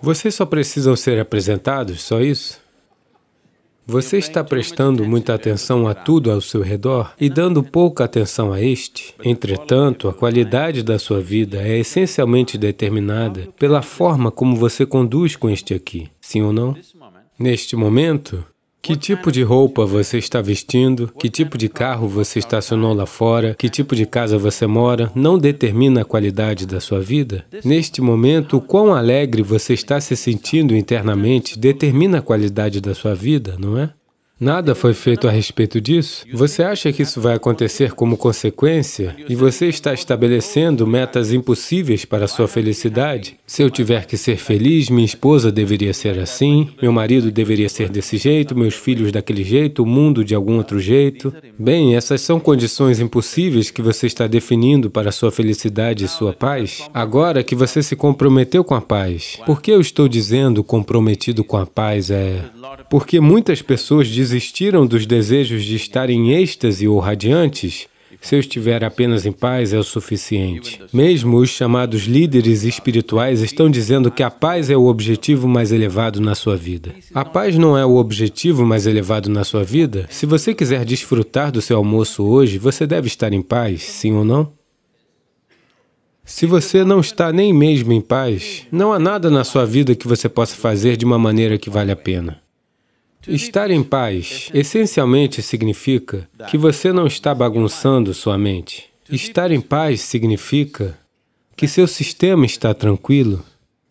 Vocês só precisam ser apresentados, só isso? Você está prestando muita atenção a tudo ao seu redor e dando pouca atenção a este. Entretanto, a qualidade da sua vida é essencialmente determinada pela forma como você conduz com este aqui, sim ou não? Neste momento, que tipo de roupa você está vestindo, que tipo de carro você estacionou lá fora, que tipo de casa você mora, não determina a qualidade da sua vida? Neste momento, o quão alegre você está se sentindo internamente determina a qualidade da sua vida, não é? Nada foi feito a respeito disso? Você acha que isso vai acontecer como consequência? E você está estabelecendo metas impossíveis para a sua felicidade? Se eu tiver que ser feliz, minha esposa deveria ser assim, meu marido deveria ser desse jeito, meus filhos daquele jeito, o mundo de algum outro jeito. Bem, essas são condições impossíveis que você está definindo para a sua felicidade e sua paz. Agora que você se comprometeu com a paz, por que eu estou dizendo comprometido com a paz é... Porque muitas pessoas desistiram dos desejos de estar em êxtase ou radiantes, se eu estiver apenas em paz é o suficiente. Mesmo os chamados líderes espirituais estão dizendo que a paz é o objetivo mais elevado na sua vida. A paz não é o objetivo mais elevado na sua vida? Se você quiser desfrutar do seu almoço hoje, você deve estar em paz, sim ou não? Se você não está nem mesmo em paz, não há nada na sua vida que você possa fazer de uma maneira que vale a pena. Estar em paz essencialmente significa que você não está bagunçando sua mente. Estar em paz significa que seu sistema está tranquilo.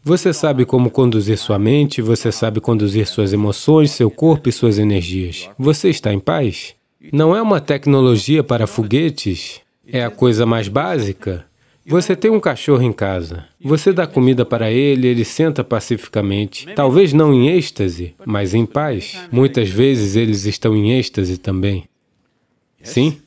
Você sabe como conduzir sua mente, você sabe conduzir suas emoções, seu corpo e suas energias. Você está em paz? Não é uma tecnologia para foguetes, é a coisa mais básica. Você tem um cachorro em casa. Você dá comida para ele, ele senta pacificamente. Talvez não em êxtase, mas em paz. Muitas vezes eles estão em êxtase também. Sim?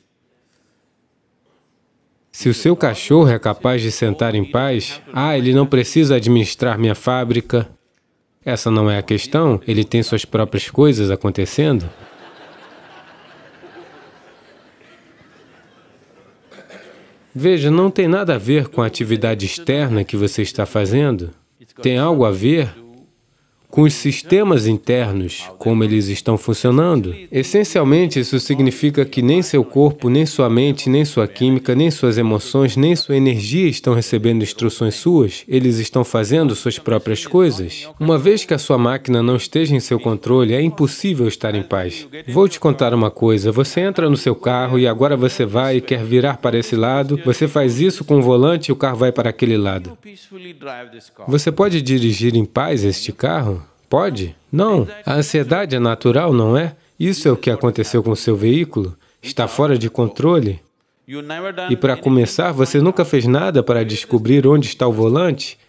Se o seu cachorro é capaz de sentar em paz, ah, ele não precisa administrar minha fábrica. Essa não é a questão, ele tem suas próprias coisas acontecendo. Veja, não tem nada a ver com a atividade externa que você está fazendo. Tem algo a ver com os sistemas internos, como eles estão funcionando. Essencialmente, isso significa que nem seu corpo, nem sua mente, nem sua química, nem suas emoções, nem sua energia estão recebendo instruções suas, eles estão fazendo suas próprias coisas. Uma vez que a sua máquina não esteja em seu controle, é impossível estar em paz. Vou te contar uma coisa, você entra no seu carro e agora você vai e quer virar para esse lado, você faz isso com o volante e o carro vai para aquele lado. Você pode dirigir em paz este carro? Pode? Não. A ansiedade é natural, não é? Isso é o que aconteceu com o seu veículo? Está fora de controle? E para começar, você nunca fez nada para descobrir onde está o volante?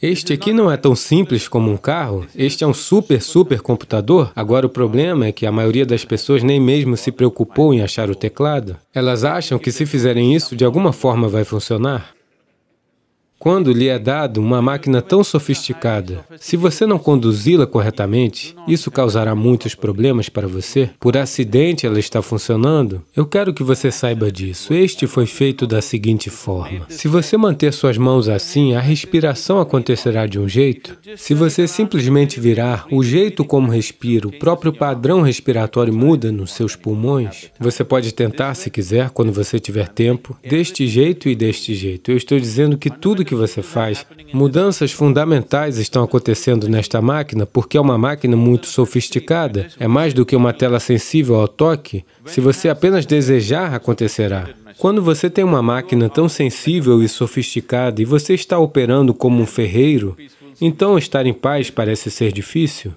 Este aqui não é tão simples como um carro, este é um super, super computador. Agora o problema é que a maioria das pessoas nem mesmo se preocupou em achar o teclado. Elas acham que se fizerem isso, de alguma forma vai funcionar. Quando lhe é dado uma máquina tão sofisticada, se você não conduzi-la corretamente, isso causará muitos problemas para você. Por acidente ela está funcionando. Eu quero que você saiba disso. Este foi feito da seguinte forma. Se você manter suas mãos assim, a respiração acontecerá de um jeito. Se você simplesmente virar, o jeito como respira, o próprio padrão respiratório muda nos seus pulmões. Você pode tentar, se quiser, quando você tiver tempo, deste jeito e deste jeito. Eu estou dizendo que tudo que que você faz. Mudanças fundamentais estão acontecendo nesta máquina porque é uma máquina muito sofisticada. É mais do que uma tela sensível ao toque. Se você apenas desejar, acontecerá. Quando você tem uma máquina tão sensível e sofisticada e você está operando como um ferreiro, então estar em paz parece ser difícil.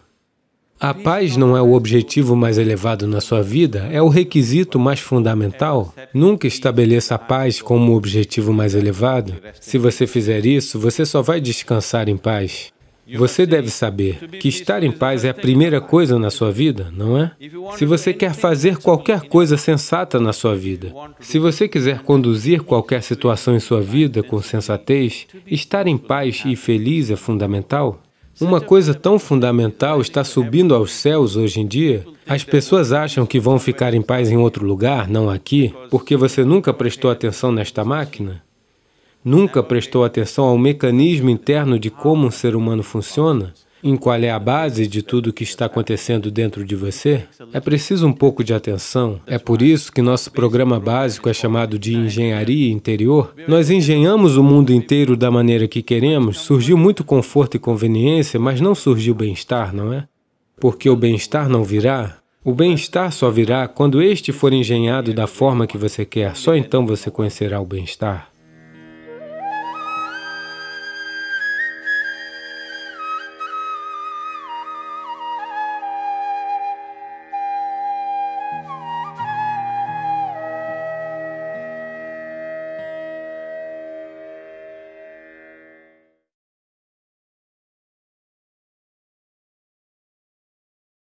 A paz não é o objetivo mais elevado na sua vida, é o requisito mais fundamental. Nunca estabeleça a paz como o objetivo mais elevado. Se você fizer isso, você só vai descansar em paz. Você deve saber que estar em paz é a primeira coisa na sua vida, não é? Se você quer fazer qualquer coisa sensata na sua vida, se você quiser conduzir qualquer situação em sua vida com sensatez, estar em paz e feliz é fundamental. Uma coisa tão fundamental está subindo aos céus hoje em dia. As pessoas acham que vão ficar em paz em outro lugar, não aqui, porque você nunca prestou atenção nesta máquina. Nunca prestou atenção ao mecanismo interno de como um ser humano funciona? Em qual é a base de tudo o que está acontecendo dentro de você, é preciso um pouco de atenção. É por isso que nosso programa básico é chamado de engenharia interior. Nós engenhamos o mundo inteiro da maneira que queremos, surgiu muito conforto e conveniência, mas não surgiu bem-estar, não é? Porque o bem-estar não virá. O bem-estar só virá quando este for engenhado da forma que você quer, só então você conhecerá o bem-estar.